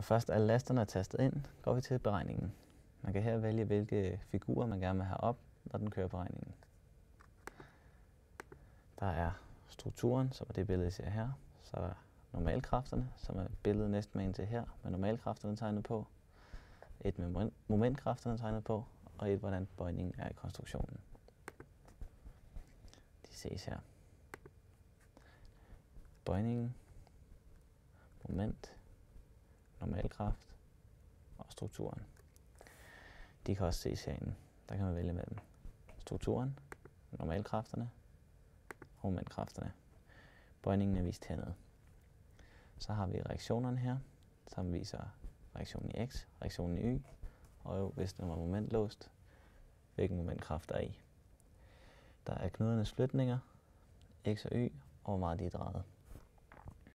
Når først alle lasterne er tastet ind, går vi til beregningen. Man kan her vælge, hvilke figurer man gerne vil have op, når den kører beregningen. Der er strukturen, som er det billede, I ser her. Så er der normalkræfterne, som er billedet næsten med til her, med normalkræfterne tegnet på. Et med momentkræfterne tegnet på, og et, hvordan bøjningen er i konstruktionen. De ses her. Bøjningen, moment, normalkraft og strukturen. De kan også ses herinde. Der kan man vælge mellem strukturen, normalkræfterne og momentkræfterne. Bøjningen er vist hernede. Så har vi reaktionerne her, som viser reaktionen i x, reaktionen i y, og hvis den var momentlåst, hvilken momentkraft der er i. Der er knudernes flytninger, x og y, og hvor meget de er drejet.